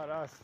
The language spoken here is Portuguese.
Araço.